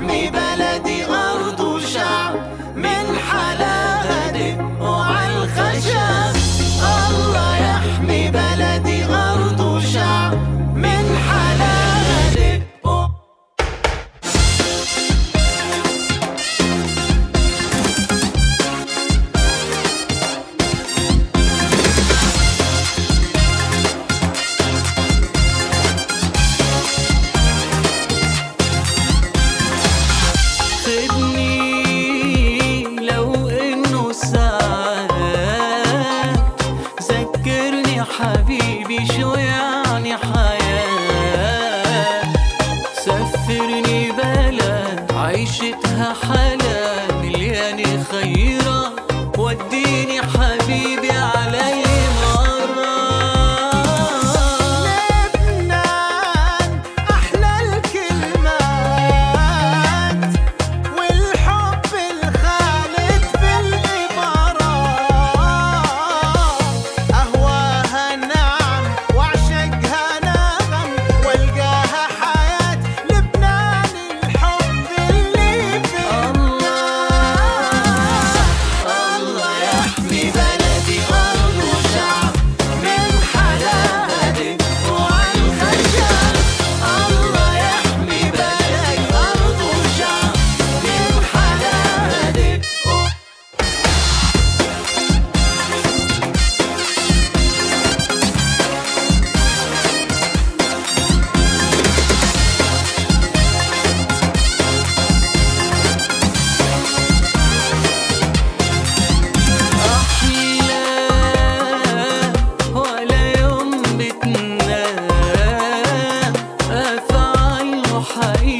me حبيبي شو يعني حياة؟ سفرني بلد عيشتها حلا مليانة خيرة وديها high